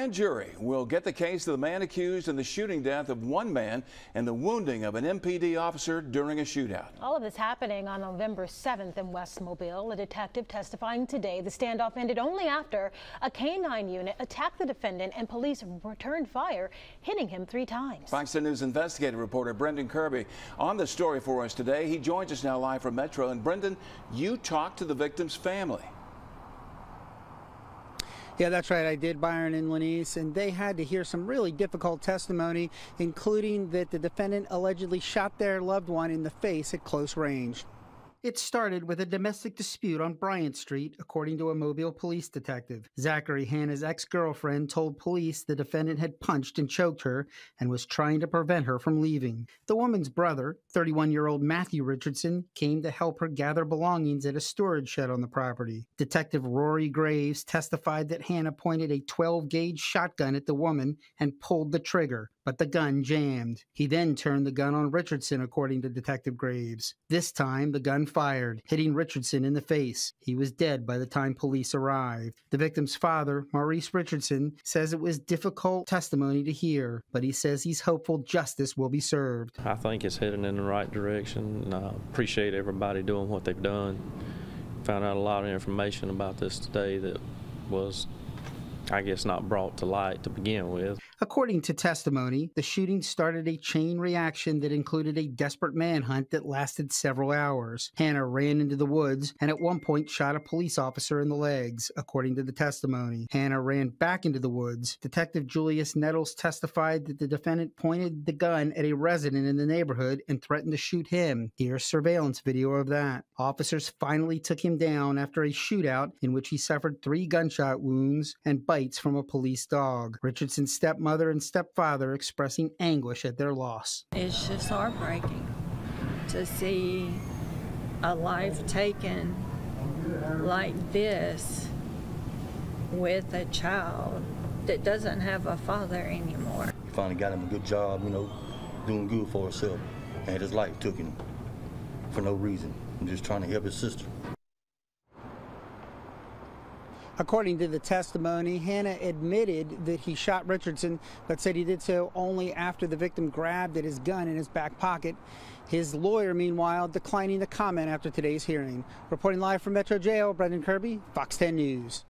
grand jury will get the case of the man accused in the shooting death of one man and the wounding of an MPD officer during a shootout. All of this happening on November 7th in West Mobile. A detective testifying today. The standoff ended only after a K-9 unit attacked the defendant and police returned fire, hitting him three times. Fox 10 News investigative reporter Brendan Kirby on the story for us today. He joins us now live from Metro. And Brendan, you talked to the victim's family. Yeah, that's right. I did, Byron and Lenise, and they had to hear some really difficult testimony, including that the defendant allegedly shot their loved one in the face at close range. It started with a domestic dispute on Bryant Street, according to a Mobile police detective. Zachary Hanna's ex girlfriend told police the defendant had punched and choked her and was trying to prevent her from leaving. The woman's brother, 31 year old Matthew Richardson, came to help her gather belongings at a storage shed on the property. Detective Rory Graves testified that Hanna pointed a 12 gauge shotgun at the woman and pulled the trigger, but the gun jammed. He then turned the gun on Richardson, according to Detective Graves. This time, the gun fired, hitting Richardson in the face. He was dead by the time police arrived. The victim's father, Maurice Richardson, says it was difficult testimony to hear, but he says he's hopeful justice will be served. I think it's heading in the right direction, and I appreciate everybody doing what they've done. Found out a lot of information about this today that was I guess not brought to light to begin with. According to testimony, the shooting started a chain reaction that included a desperate manhunt that lasted several hours. Hanna ran into the woods and at one point shot a police officer in the legs, according to the testimony. Hanna ran back into the woods. Detective Julius Nettles testified that the defendant pointed the gun at a resident in the neighborhood and threatened to shoot him. Here's surveillance video of that. Officers finally took him down after a shootout in which he suffered three gunshot wounds and bites from a police dog. Richardson's stepmother and stepfather expressing anguish at their loss. It's just heartbreaking to see a life taken like this with a child that doesn't have a father anymore. He finally got him a good job, you know, doing good for himself, and his life took him for no reason. I'm just trying to help his sister. According to the testimony, Hanna admitted that he shot Richardson, but said he did so only after the victim grabbed at his gun in his back pocket. His lawyer, meanwhile, declining to comment after today's hearing. Reporting live from Metro Jail, Brendan Kirby, Fox 10 News.